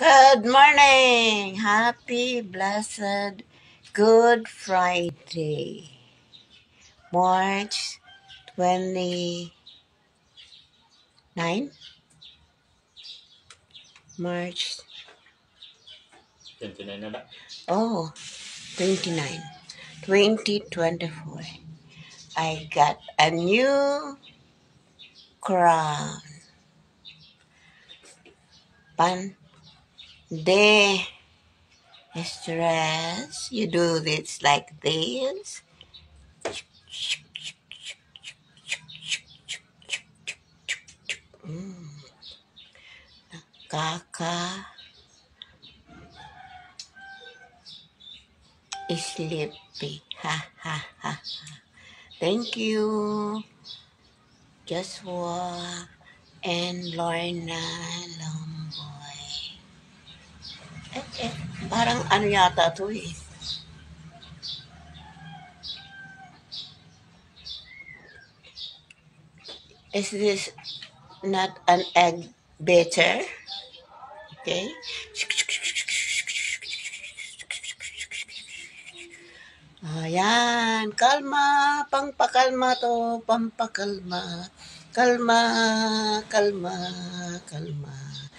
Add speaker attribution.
Speaker 1: Good morning. Happy, blessed, Good Friday. March 29? March,
Speaker 2: 29 na ba?
Speaker 1: oh, 29. 2024. I got a new crown. Pan de stress. You do this like this. Mm. Kaka sleepy. Ha ha ha. Thank you, Joshua and Lorna Lomboy. Eh, eh, parang ano yata to eh. Is this not an egg better? Okay. Ayan, kalma, pangpakalma to, pampakalma. Kalma, kalma, kalma.